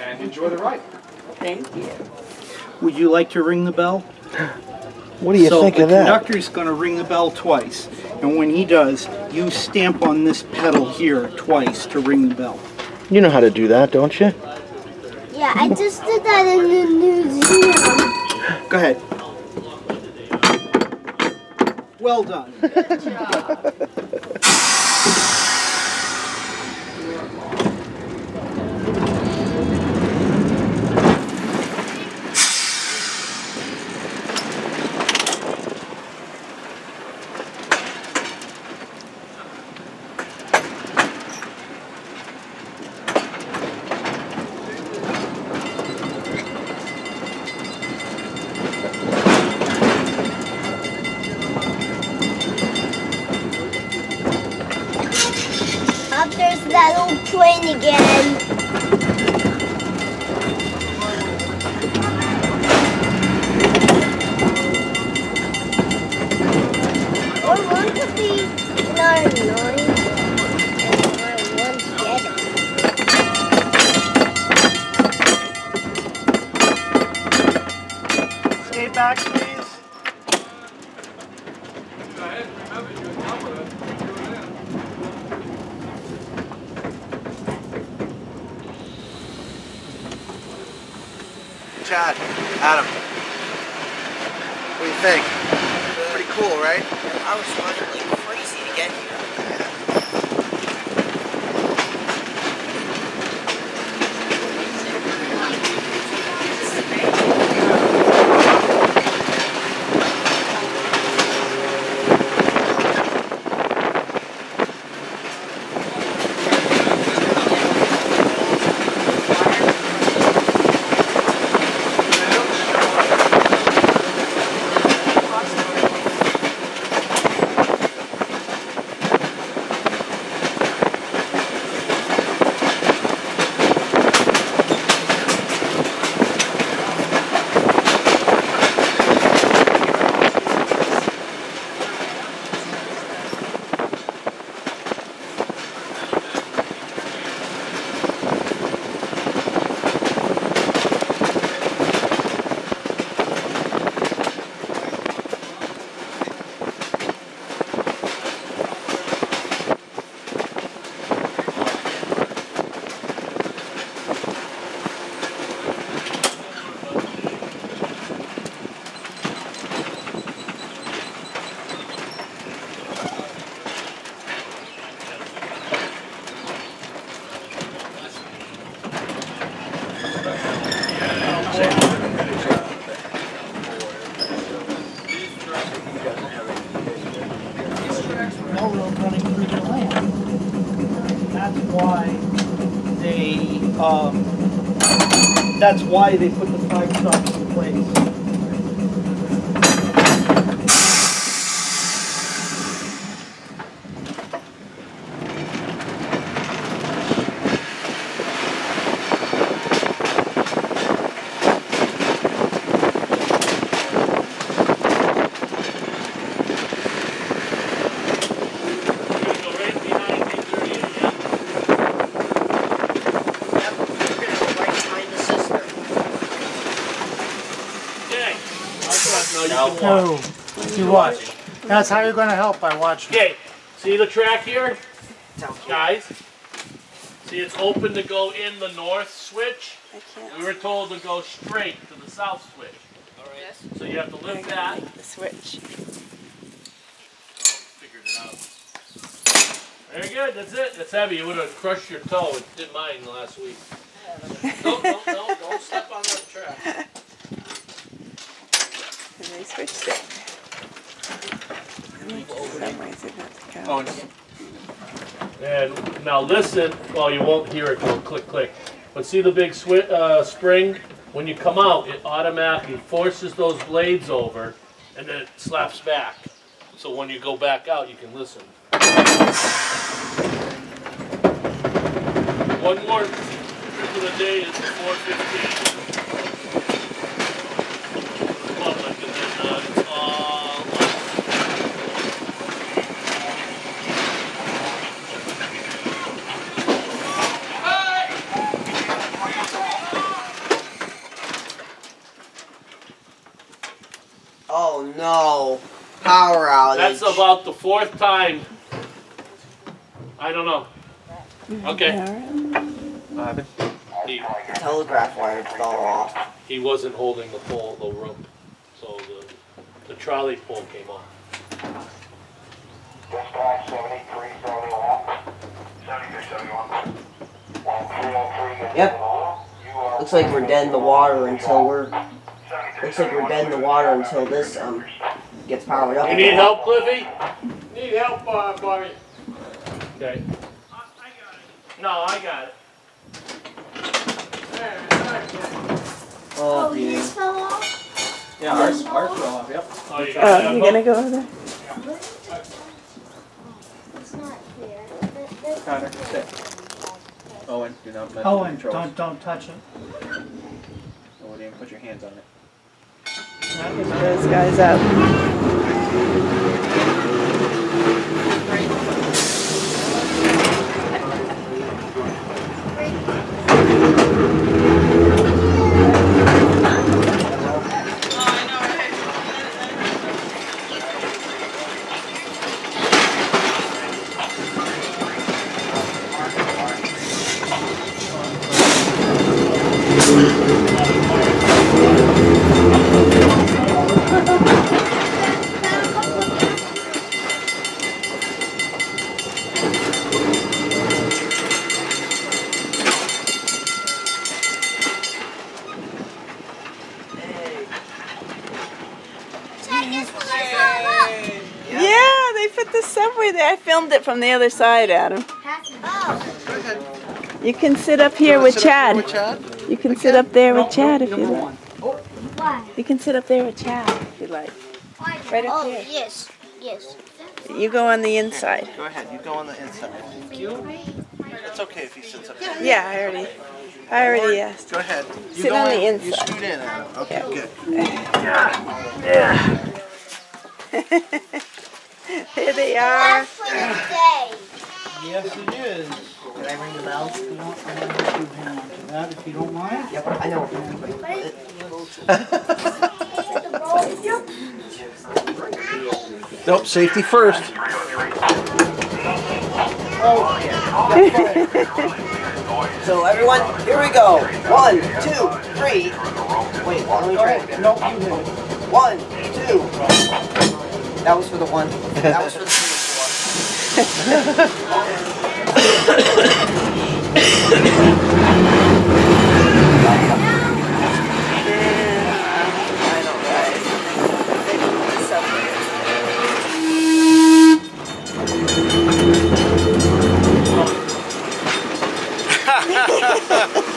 and enjoy the ride. Thank you. Would you like to ring the bell? What do you so think of that? The conductor's going to ring the bell twice, and when he does, you stamp on this pedal here twice to ring the bell. You know how to do that, don't you? Yeah, I just did that in the museum. Go ahead. Well done. Up there's that old train again. I want to be nine nine. And I want to get it. Stay back, please. Chad, Adam, what do you think? Pretty cool, right? I was running like crazy to get here. railroad running through the land. That's why they, um, that's why they put the flag stops in place. Yep, you're gonna go right behind the sister. No, you watch. That's how you're gonna help by watching. Okay, see the track here? Guys? See it's open to go in the north switch? We were told to go straight to the south switch. Alright. So you have to lift that. The switch. Figured it out. Very good, that's it. That's heavy. You would have crushed your toe. It did mine last week. No, no, no, don't step on that track. Switched it. Oh, And now listen, well, you won't hear it go click, click. But see the big uh, spring? When you come out, it automatically forces those blades over and then it slaps back. So when you go back out, you can listen. One more trip of the day is 415. Public, and then uh, it's all That's about the fourth time. I don't know. Okay. What happened? He, Telegraph wire fell off. he wasn't holding the pole, the rope, so the, the trolley pole came off. Dispatch seventy-three seventy-one. Seventy-three seventy-one. One three oh three. Yep. Looks like we're dead in the water until we're. Looks like we're dead in the water until this um gets powered up. You need help, Cliffy? Need help, uh, Bobby? Okay. No, I got it. Oh, yours fell off? Yeah, ours, ours fell off, yep. Oh, you got Oh, it. you gonna go over there? It's not clear. This- this- Connor, sit. Owen, do not mess Owen, with the don't, don't touch it. Don't even put your hands on it. Those guys up. Check this one, I fell off. Yeah, they put the subway there. I filmed it from the other side, Adam. Oh, You can sit up here with Chad. You can sit up there with Chad if you Number like. one. You can sit up there with Chad if you like. Right up oh, here. yes, yes. You go on the inside. Go ahead, you go on the inside. It's okay if he sits up there. Yeah, I already, I already asked. Go ahead. You Sit go on the in, You inside. scoot in, Adam. Okay, good. Here they are. Last one today. Yes, it is. Did I ring the bell? You don't, I want you to hang on to that if you don't mind. Yep, I know. Nope, safety first. So everyone, here we go. One, two, three. Wait, let me try. Oh, it. No, you hit it. One, two. That was for the one. That was for the previous one. I don't ride. Subway. Yay!